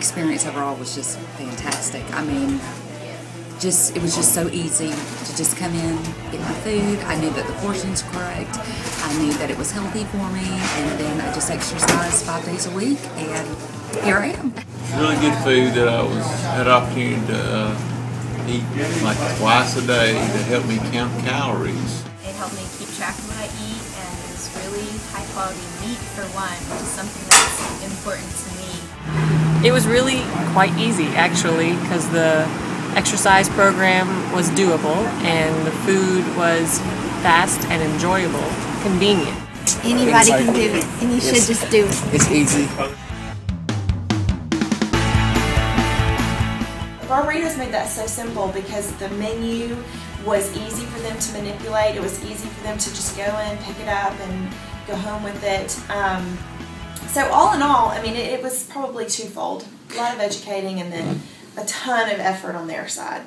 experience overall was just fantastic. I mean, just it was just so easy to just come in, get my food. I knew that the portions were correct. I knew that it was healthy for me, and then I just exercised five days a week, and here I am. Really good food that I was had opportunity to uh, eat like twice a day to help me count calories. It helped me keep track of what I eat, and it's really high quality meat for one, which is something that's important to me. It was really quite easy actually because the exercise program was doable and the food was fast and enjoyable, convenient. Anybody can do it, and you should just do it. It's easy. Barberitos made that so simple because the menu was easy for them to manipulate. It was easy for them to just go in, pick it up, and go home with it. Um, so all in all, I mean, it, it was probably twofold: a lot of educating, and then a ton of effort on their side.